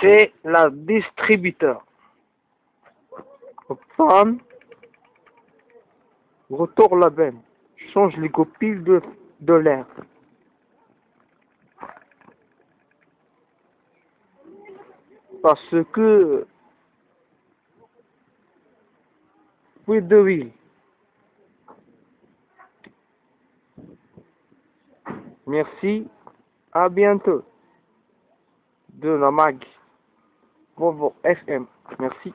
C'est la distributeur. Fan. Retour la benne. Change les copies de, de l'air. Parce que oui de oui. Merci. À bientôt. De la MAG. Volvo FM. Merci.